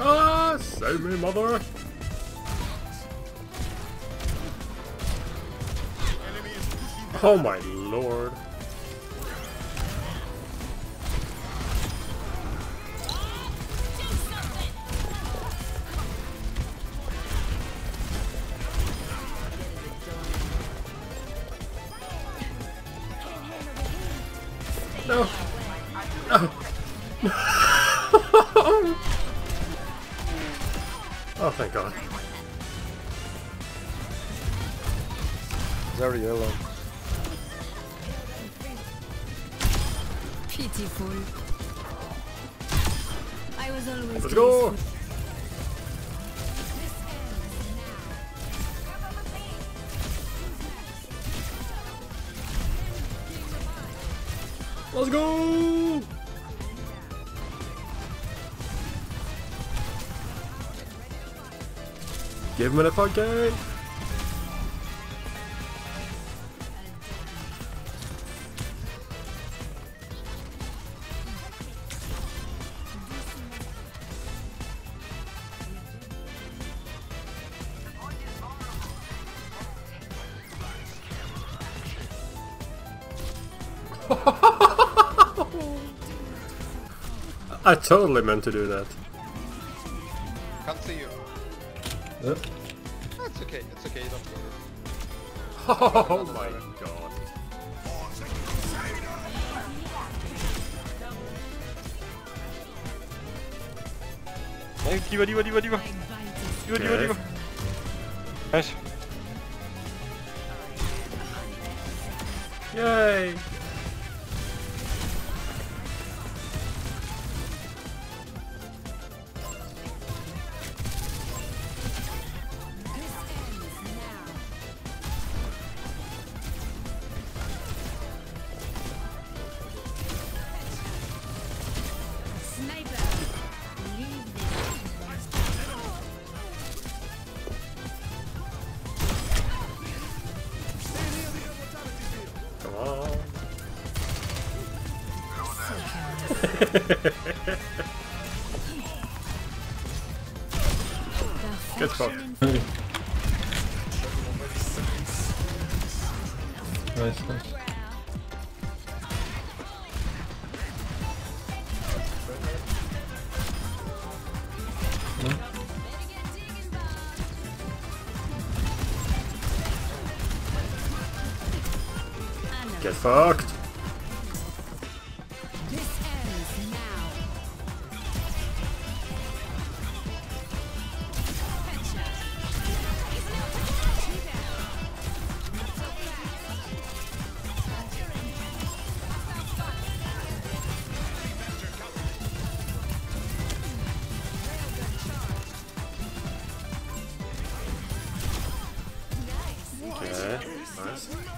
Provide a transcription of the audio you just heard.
Ah, save me, mother! Oh my lord. No. No. oh, thank God. Very yellow. Pitiful. I was always Let's go! Let's go! Give him a fucking. I totally meant to do that. Can't see you. Uh, That's okay. It's okay. Don't worry. Oh my god. Yay! Get fucked. Nice, nice. Get fucked. honest.